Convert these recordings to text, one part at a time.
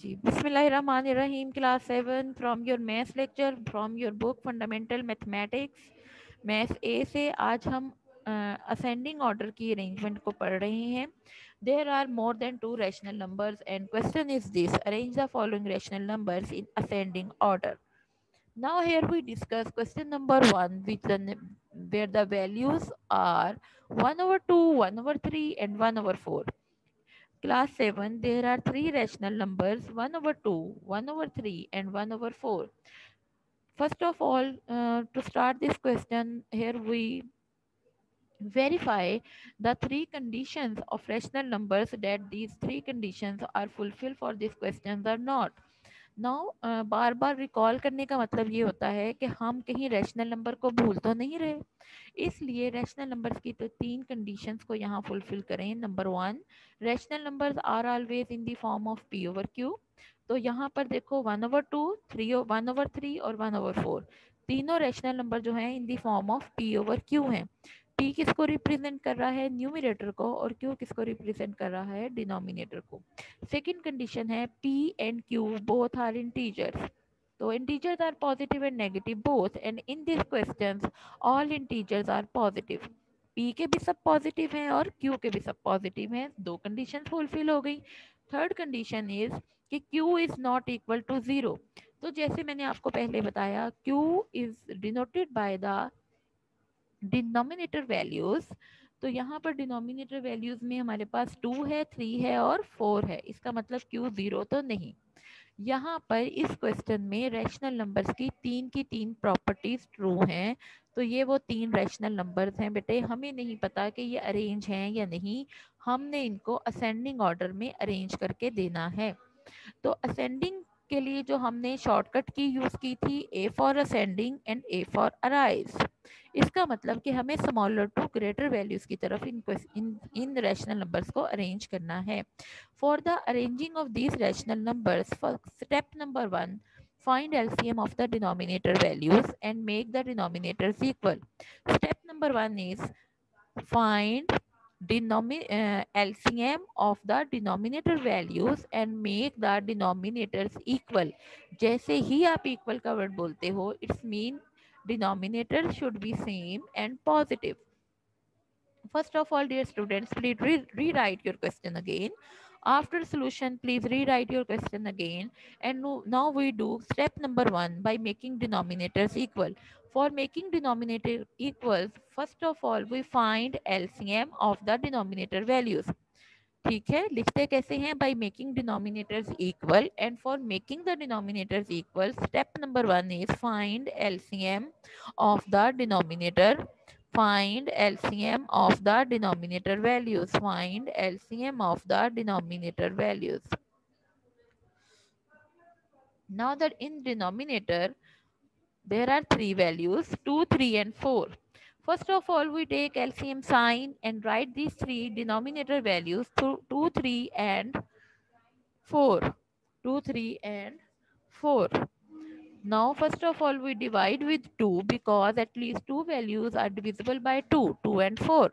जी बिस्मिल्लाहिर्रहमानिर्रहीम class seven from your maths lecture from your book fundamental mathematics math A से आज हम ascending uh, order की arrangement को पढ़ रहे हैं। There are more than two rational numbers and question is this arrange the following rational numbers in ascending order. now here we discuss question number one which the where the values are 1 over 2 1 over 3 and 1 over 4 Class 7, there are three rational numbers 1 over 2, 1 over 3 and 1 over 4. First of all, uh, to start this question, here we verify the three conditions of rational numbers that these three conditions are fulfilled for this questions or not. Now बार बार recall करने का मतलब ये होता है कि हम कहीं रैशनल नंबर को भूल तो नहीं रहे। इसलिए रैशनल नंबर्स की तो तीन कंडीशंस को यहाँ फुलफिल करें। Number one rational numbers are always in the form of P over Q तो यहाँ पर देखो one over two three one over three और वन ओवर फोर तीनों रैशनल नंबर जो हैं in the form of P over Q हैं। P किसको रिप्रेजेंट कर रहा है? न्यूमिनेटर को और क्यू किसको रिप्रेजेंट कर रहा है? डिनोमिनेटर को। सेकंड कंडीशन है P and Q both are integers तो integers are positive and negative both and in this questions all integers are positive P के भी सब पॉजिटिव हैं और क्यू के भी सब पॉजिटिव हैं. दो कंडीशन फुलफिल हो गई. थर्ड कंडीशन इज़ कि Q is not equal to zero तो जैसे मैंने आपको पहले बताया Q is denoted by the denominator values तो यहाँ पर डिनोमिनेटर वैल्यूज़ में हमारे पास टू है थ्री है और फोर है। इसका मतलब क्यू ज़ीरो तो नहीं। यहाँ पर इस क्वेश्चन में रैशनल नंबर्स की तीन की तीन प्रॉपर्टीज़ ट्रू हैं। तो ये वो तीन रैशनल नंबर्स हैं बेटे। हमें नहीं पता कि ये अरेंज हैं या नहीं। हमने इनको असेंडिंग ऑर्डर में अरेंज करके देना है। तो असेंडिंग के लिए जो हमने शॉर्टकट की यूज़ की थी A for ascending and A for arise इसका मतलब कि हमें स्मॉलर टू ग्रेटर वैल्यूज़ की तरफ़ इन इन रैशनल नंबर्स को अरेंज करना है for the arranging of these rational numbers step number one find LCM the denominator values and make the denominators equal. Step number one is find denomin uh, LCM of the denominator values and make the denominators equal. जैसे ही आप equal का word बोलते हो, it's mean denominator should be same and positive. First of all, dear students, please re rewrite your question again. After solution, please rewrite your question again. And now we do step number one by making denominators equal. For making denominator equals, first of all, we find LCM of the denominator values. ठीक है लिखते कैसे हैं by making denominators equal and for making the denominators equal step number one is find LCM of the denominator find LCM of the denominator values find LCM of the denominator values now that in denominator there are three values 2 3 and 4 First of all, we take LCM sign and write these three denominator values through 2, 3 and 4. 2, 3 and 4. Now, first of all, we divide with 2 because at least two values are divisible by 2, 2 and 4.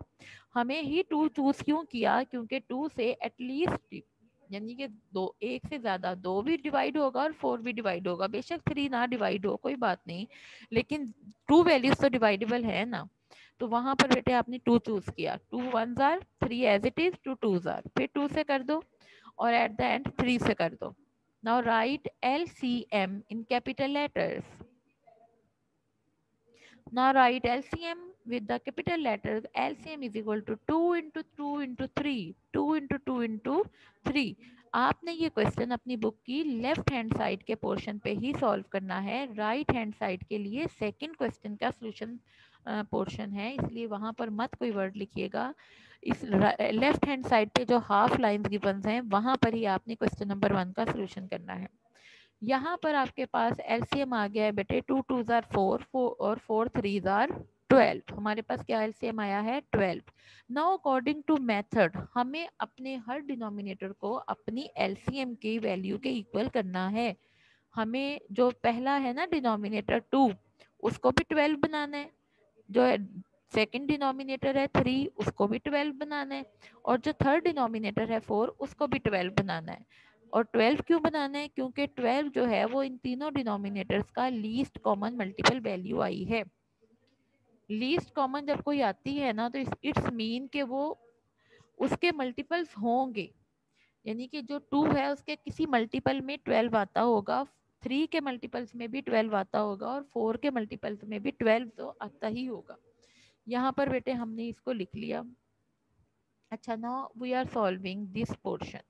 हमें ही 2 choose क्यों किया क्योंकि 2 से at least यानी कि दो, एक से ज़्यादा, दो भी डिवाइड होगा और फोर भी डिवाइड होगा। बेशक थ्री ना डिवाइड हो, कोई बात नहीं, लेकिन टू वैल्यूज़ तो डिवाइडेबल है ना। तो वहाँ पर बेटे आपने टू चूज़ किया। Two one jar three as it is two two jar फिर टू से कर दो और एट द एंड थ्री से कर दो। Now write L C M in capital letters now write LCM with the capital letters LCM is equal to 2 into 2 into 3 2 into 2 into 3 आपने ये क्वेश्चन अपनी बुक की लेफ़्ट हैंड साइड के portion पे ही सॉल्व करना है। राइट हैंड साइड के लिए सेकंड क्वेश्चन का सोल्यूशन पोर्शन है। इसलिए वहाँ पर मत कोई वर्ड लिखिएगा। इस लेफ़्ट हैंड साइड पे जो हाफ़ लाइंस गिवन हैं, वहाँ पर ही आपने क्वेश्चन नंबर वन का सोल्यूशन करना है। यहाँ पर आपके पास एलसीएम आ गया है बेटे। टू टू जार फोर और फोर थ्री जार ट्वेल्व, हमारे पास क्या एलसीएम आया है? Twelve. Now according to method, हमें अपने हर डिनोमिनेटर को अपनी एलसीएम की वैल्यू के इक्वल करना है। हमें जो पहला है ना डिनोमिनेटर टू, उसको भी ट्वेल्व बनाना है। जो सेकंड डिनोमिनेटर है थ्री, उसको भी ट्वेल्व बनाना है। और जो थर्ड डिनोमिनेटर है फोर, उसको भी ट्वेल्व बनाना है। और ट्वेल्व क्यों बनाना है? क्योंकि ट्वेल्व जो है वो इन तीनों डिनोमिनेटर्स का लीस्ट कॉमन मल्टीपल वैल्यू आई है। लीस्ट कॉमन जब कोई आती है ना तो इट्स मीन के वो उसके मल्टीपल्स होंगे। यानी कि जो टू है, उसके किसी मल्टीपल में ट्वेल्व आता होगा थ्री के मल्टीपल्स में भी ट्वेल्व आता होगा और फोर के मल्टीपल्स में भी ट्वेल्व तो आता ही होगा। यहाँ पर बेटे हमने इसको लिख लिया। अच्छा ना we are solving this portion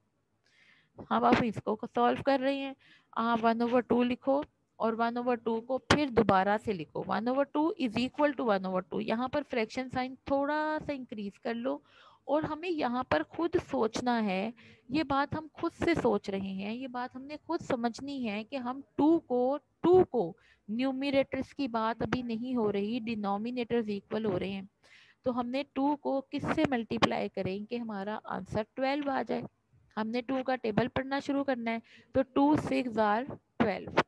हम आप इसको सॉल्व कर रहे हैं। आप वन ओवर टू लिखो। और वन ओवर टू को फिर दोबारा से लिखो। One over two is equal to one over two. यहाँ पर फ्रैक्शन साइन थोड़ा सा इंक्रीज कर लो और हमें यहाँ पर खुद सोचना है। ये बात हम खुद से सोच रहे हैं। ये बात हमने खुद समझनी है कि हम टू को टू को न्यूमिनेटर्स की बात अभी नहीं हो रही। डिनोमिनेटर्स इक्वल हो रहे हैं। तो हमने टू को किससे मल्टीप्लाई करें कि हमारा आंसर ट्वेल्व आ जाए। हमने टू का टेबल पढ़ना शुरू करना है। तो टू सिक्स आर ट्वेल्व।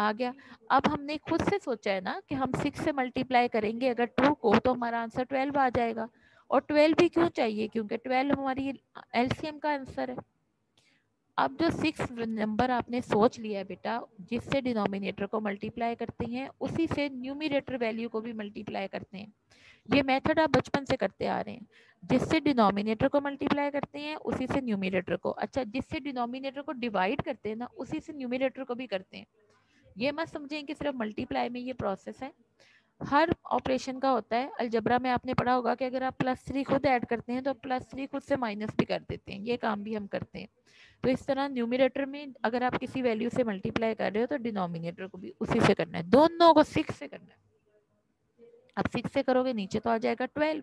आ गया। अब हमने खुद से सोचा है ना कि हम सिक्स से मल्टीप्लाई करेंगे, अगर टू को तो हमारा आंसर ट्वेल्व आ जाएगा। और ट्वेल्व भी क्यों चाहिए? क्योंकि ट्वेल्व हमारी एलसीएम का आंसर है। अब जो सिक्स नंबर आपने सोच लिया बेटा, जिससे डिनोमिनेटर को मल्टीप्लाई करते हैं, उसी से न्यूमिनेटर वैल्यू को भी मल्टीप्लाई करते हैं। ये मेथड आप बचपन से करते आ रहे हैं। जिससे डिनोमिनेटर को मल्टीप्लाई करते हैं, उसी से न्यूमिनेटर को। अच्छा जिससे डिनोमिनेटर को डिवाइड करते हैं ना, उसी से न्यूमिनेटर को भी करते हैं। ये मत समझें कि सिर्फ़ मल्टीप्लाई में ये प्रोसेस है। हर ऑपरेशन का होता है। अलजबरा में आपने पढ़ा होगा कि अगर आप प्लस थ्री खुद ऐड करते हैं तो प्लस थ्री खुद से माइनस भी कर देते हैं। ये काम भी हम करते हैं। तो इस तरह न्यूमिनेटर में अगर आप किसी वैल्यू से मल्टीप्लाई कर रहे हो तो डिनोमिनेटर को भी उसी से करना है। दोनों को सिक्स से करना है। आप सिक्स से करोगे, नीचे तो आ जाएगा ट्वेल्व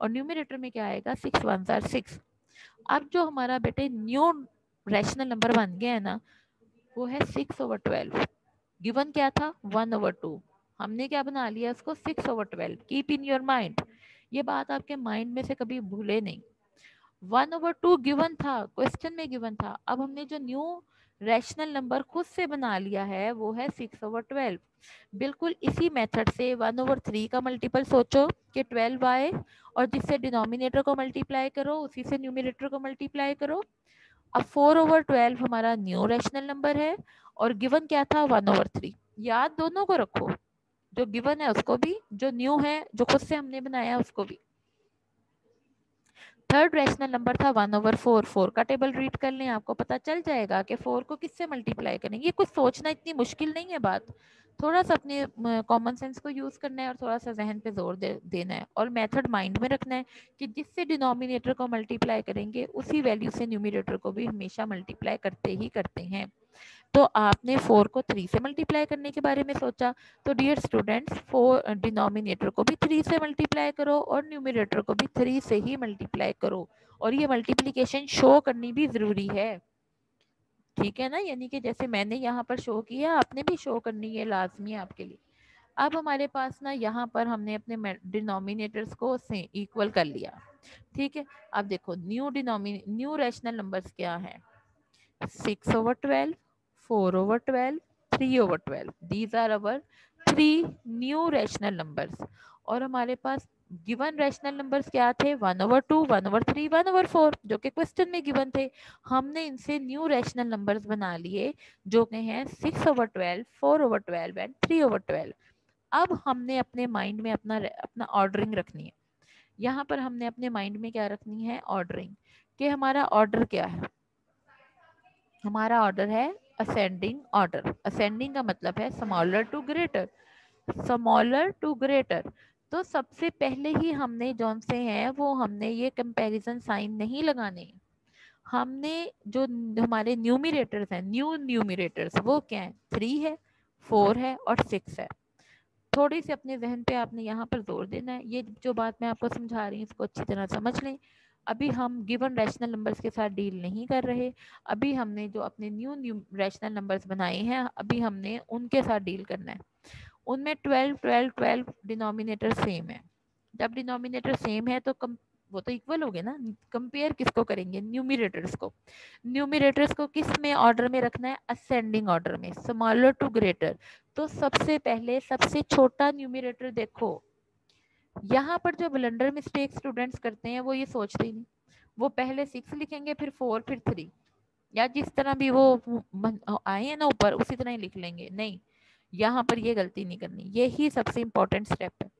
और न्यूमिनेटर में क्या आएगा? सिक्स वन जार सिक्स अब जो हमारा बेटे न्यू रैशनल नंबर बन गया है ना, वो है सिक्स ओवर ट्वेल्व गिवन क्या था? वन ओवर टू हमने क्या बना लिया इसको? Six over twelve keep in your mind ये बात आपके माइंड में से कभी भूले नहीं। वन ओवर टू गिवन था। क्वेश्चन में गिवन था। अब हमने जो न्यू रैशनल नंबर खुद से बना लिया है, वो है सिक्स ओवर ट्वेल्व बिल्कुल इसी मेथड से वन ओवर थ्री का मल्टीपल सोचो कि ट्वेल्व आए और जिससे डिनोमिनेटर को मल्टीप्लाई करो, उसी से न्यूमिनेटर को मल्टीप्लाई करो। अब फोर ओवर ट्वेल्व हमारा न्यू रैशनल नंबर है और गिवन क्या था? वन ओवर थ्री याद दोनों को रखो। जो गिवन है उसको भी जो न्यू है जो खुद से हमने बनाया उसको भी। थर्ड रैशनल नंबर था वन ओवर फोर फोर का टेबल रीड कर लें आपको पता चल जाएगा कि फोर को किससे मल्टीप्लाई करेंगे ये कुछ सोचना इतनी मुश्किल नहीं है बात। थोड़ा सा अपने कॉमन सेंस को यूज़ करना है और थोड़ा सा जहन पे ज़ोर दे, देना है। और मेथड माइंड में रखना है कि जिससे डिनोमिनेटर को मल्टीप्लाई करेंगे उसी वैल्यू से न्यूमिनेटर को भी हमेशा मल्टीप्लाई करते ही करते हैं। तो आपने फोर को थ्री से मल्टीप्लाई करने के बारे में सोचा। तो डियर स्टूडेंट्स फोर डिनोमिनेटर को भी थ्री से मल्टीप्लाई करो और न्यूमिनेटर को भी थ्री से ही मल्टीप्लाई करो। और ये मल्टीप्लीकेशन शो करनी भी ज़रूरी है। ठीक है ना? यानी कि जैसे मैंने यहाँ पर शो किया आपने भी शो करनी है लाजमी है आपके लिए। अब हमारे पास ना यहाँ पर हमने अपने डिनोमिनेटर्स को से इक्वल कर लिया। ठीक है? अब देखो न्यू डिनोमिने न्यू रैशनल नंबर्स क्या है? Six over twelve four over twelve three over twelve these are our three new rational numbers और हमारे पास गिवन रैशनल नंबर्स क्या थे? One over two one over three one over four जो कि question में गिवन थे। हमने इनसे न्यू रैशनल नंबर्स बना लिए, जो कि हैं six over twelve four over twelve and three over twelve अब हमने अपने माइंड में अपना अपना ऑर्डरिंग रखनी है। यहाँ पर हमने अपने माइंड में क्या रखनी है? ऑर्डरिंग कि हमारा ऑर्डर क्या है? हमारा ऑर्डर है असेंडिंग ऑर्डर असेंडिंग का मतलब है smaller to greater smaller to greater तो सबसे पहले ही हमने जौन से हैं, वो हमने ये कंपैरिजन साइन नहीं लगाने हमने जो हमारे न्यूमिरेटर्स हैं न्यू न्यूमिरेटर्स वो क्या है? थ्री है फोर है और सिक्स है। थोड़ी सी अपने जहन पे आपने यहाँ पर ज़ोर देना है। ये जो बात मैं आपको समझा रही हूँ, इसको अच्छी तरह समझ लें। अभी हम गिवन रैशनल नंबर्स के साथ डील नहीं कर रहे। अभी हमने जो अपने न्यू न्यू रैशनल नंबर्स बनाए हैं, अभी हमने उनके साथ डील करना है। उनमें twelve twelve twelve denominator same है। जब डिनोमिनेटर सेम है तो कम, वो तो इक्वल हो गए ना। कंपेयर किसको करेंगे? न्यूमिरेटर्स को। न्यूमिरेटर्स को किसमें ऑर्डर में रखना है? असेंडिंग ऑर्डर में। स्मॉलर टू ग्रेटर तो सबसे पहले सबसे छोटा न्यूमिरेटर देखो। यहाँ पर जो ब्लंडर मिस्टेक स्टूडेंट्स करते हैं, वो ये सोचते ही नहीं। वो पहले सिक्स लिखेंगे, फिर फोर फिर थ्री या जिस तरह भी वो आए हैं ना ऊपर, उसी तरह ही लिख लेंगे। नहीं, यहाँ पर ये गलती नहीं करनी। यही सबसे इम्पोर्टेंट स्टेप है।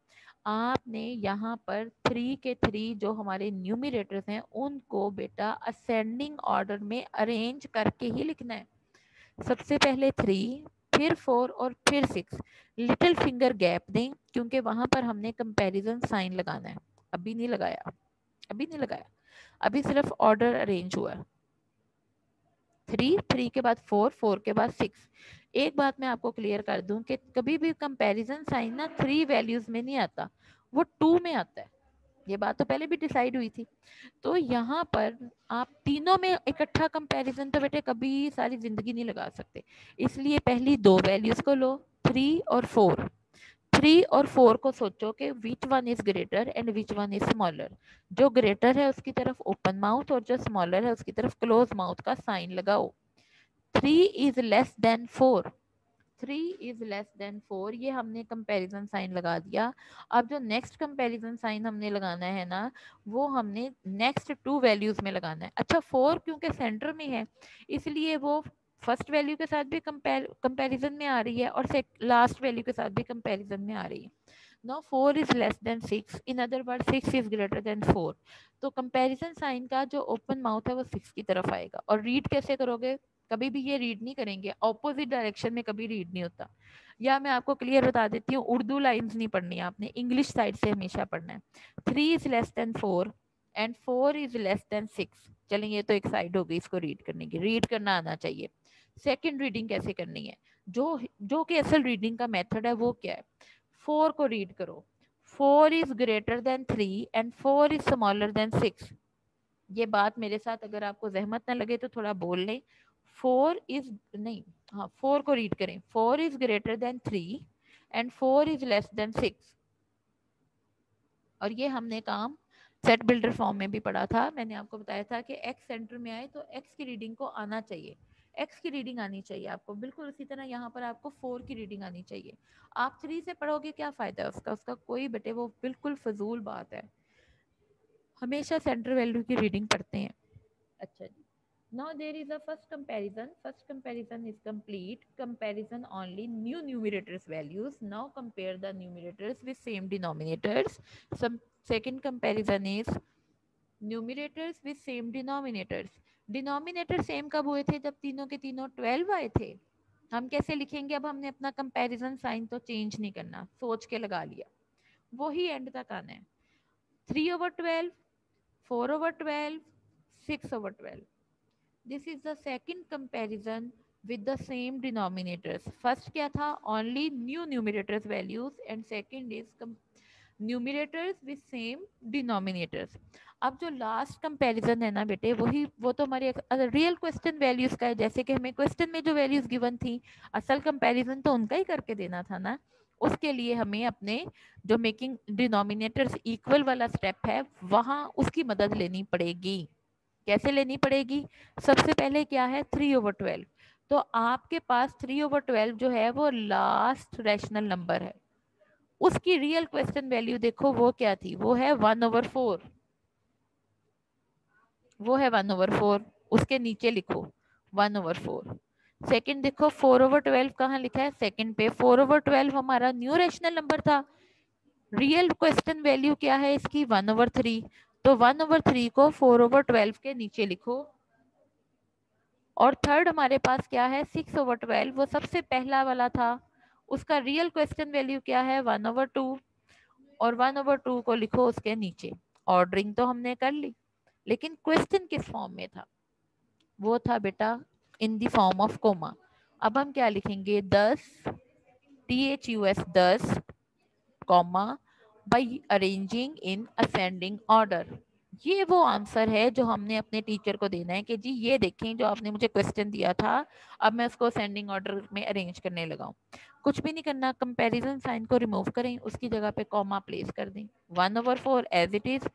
आपने यहाँ पर थ्री के थ्री जो हमारे न्यूमिरेटर्स हैं, उनको बेटा असेंडिंग ऑर्डर में अरेंज करके ही लिखना है। सबसे पहले थ्री फिर फोर और फिर सिक्स लिटिल फिंगर गैप दें, क्योंकि वहाँ पर हमने कंपैरिजन साइन लगाना है। अभी नहीं लगाया। अभी नहीं लगाया। अभी सिर्फ़ ऑर्डर अरेंज हुआ है। थ्री थ्री के बाद फोर फोर के बाद सिक्स एक बात मैं आपको क्लियर कर दूँ कि कभी भी कंपैरिजन साइन ना थ्री वैल्यूज़ में नहीं आता। वो टू में आता है। ये बात तो पहले भी डिसाइड हुई थी। तो यहाँ पर आप तीनों में इकट्ठा कंपैरिजन तो बेटे कभी सारी ज़िंदगी नहीं लगा सकते। इसलिए पहली दो वैल्यूज़ को लो थ्री और फोर थ्री और फोर को सोचो कि which one is greater and which one is smaller जो ग्रेटर है उसकी तरफ़ ओपन माउथ और जो स्मॉलर है उसकी तरफ़ क्लोज माउथ का साइन लगाओ। Three is less than four three is less than four ये हमने कंपैरिजन साइन लगा दिया। अब जो नेक्स्ट कंपैरिजन साइन हमने लगाना है ना, वो हमने नेक्स्ट टू वैल्यूज़ में लगाना है। अच्छा फोर क्योंकि सेंटर में है, इसलिए वो फ़र्स्ट वैल्यू के साथ भी कंपैरिजन में आ रही है और लास्ट वैल्यू के साथ भी कंपैरिजन में आ रही है। No four is less than six in other word six is greater than four तो कंपैरिजन साइन का जो ओपन माउथ है, वो सिक्स की तरफ़ आएगा। और रीड कैसे करोगे? कभी भी ये रीड नहीं करेंगे ऑपोजिट डायरेक्शन में कभी रीड नहीं होता। या मैं आपको क्लियर बता देती हूँ, उर्दू लाइंस नहीं पढ़नी आपने इंग्लिश साइड से हमेशा पढ़ना है। Three is less than four and four is less than six चलेंगे ये तो एक साइड होगी इसको रीड करने की। रीड करना आना चाहिए। सेकेंड रीडिंग कैसे करनी है? जो जो कि असल रीडिंग का मेथड है, वो क्या है? फोर को रीड करो। Four is greater than three and four is smaller than six ये बात मेरे साथ अगर आपको जहमत ना लगे तो थोड़ा बोल लें। फोर इज़ नहीं हाँ फोर को रीड करें. Four is greater than three and four is less than six और ये हमने काम सेट बिल्डर फॉर्म में भी पढ़ा था. मैंने आपको बताया था कि एक्स सेंटर में आए तो एक्स की रीडिंग को आना चाहिए. एक्स की रीडिंग आनी चाहिए आपको. बिल्कुल उसी तरह यहाँ पर आपको फोर की रीडिंग आनी चाहिए. आप थ्री से पढ़ोगे क्या फ़ायदा है उसका? उसका कोई बेटे वो बिल्कुल फजूल बात है. हमेशा सेंटर वैल्यू की रीडिंग पढ़ते हैं. अच्छा जी। Now there is a first comparison first comparison is complete comparison only new numerators values now compare the numerators with same denominators some second comparison is numerators with same denominators denominator same कब हुए थे जब तीनों के तीनों twelve आए थे हम कैसे लिखेंगे अब हमने अपना कंपैरिजन साइन तो चेंज नहीं करना सोच के लगा लिया वही एंड तक आना है three over twelve four over twelve six over twelve this is the second comparison with the same denominators first क्या था? Only new numerators values and second is numerators with same denominators अब जो last comparison है ना बेटे, वही, वो तो हमारे रियल क्वेश्चन वैल्यूज़ का है, जैसे कि हमें क्वेश्चन में जो वैल्यूज़ गिवन थी, असल कंपैरिजन तो उनका ही करके देना था ना, उसके लिए हमें अपने जो मेकिंग डिनोमिनेटर्स इक्वल वाला स्टेप है, वहाँ उसकी मदद लेनी पड़ेगी। कैसे लेनी पड़ेगी? सबसे पहले क्या है? थ्री ओवर ट्वेल्व तो आपके पास थ्री ओवर ट्वेल्व जो है, वो लास्ट रैशनल नंबर है। उसकी रियल क्वेश्चन वैल्यू देखो, वो क्या थी? वो है वन ओवर फोर वो है वन ओवर फोर उसके नीचे लिखो वन ओवर फोर सेकेंड देखो फोर ओवर ट्वेल्व कहाँ लिखा है? सेकंड पे. फोर ओवर ट्वेल्व हमारा न्यू रेशनल नंबर था। रियल क्वेश्चन वैल्यू क्या है इसकी? वन ओवर थ्री तो वन ओवर थ्री को फोर ओवर ट्वेल्व के नीचे लिखो। और थर्ड हमारे पास क्या है? सिक्स ओवर ट्वेल्व वो सबसे पहला वाला था। उसका रियल क्वेश्चन वैल्यू क्या है? वन ओवर टू और वन ओवर टू को लिखो उसके नीचे। ऑर्डरिंग तो हमने कर ली। लेकिन क्वेश्चन किस फॉर्म में था? वो था बेटा in the form of comma अब हम क्या लिखेंगे? Thus T H U S thus comma by arranging in ascending order ये वो आंसर है जो हमने अपने टीचर को देना है कि जी ये देखें जो आपने मुझे क्वेश्चन दिया था, अब मैं उसको असेंडिंग ऑर्डर में अरेंज करने लगा कुछ भी नहीं करना कंपैरिजन साइन को रिमूव करें, उसकी जगह पे कॉमा प्लेस कर दें। One over four as it is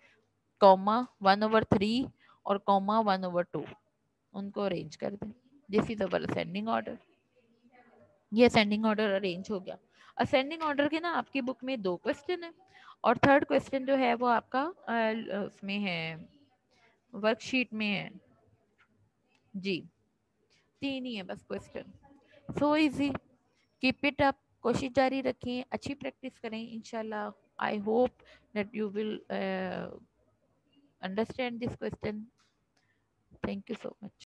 comma one over three और कॉमा वन ओवर टू उनको अरेंज कर दें। This is our ascending order ये असेंडिंग ऑर्डर अरेंज हो गया। असेंडिंग ऑर्डर के ना आपकी बुक में दो क्वेश्चन है। और थर्ड क्वेश्चन जो है वो आपका उसमें है वर्कशीट में है। जी, तीन ही है बस question so easy keep it up कोशिश जारी रखें। अच्छी प्रैक्टिस करें। इनशाला I hope that you will understand this question thank you so much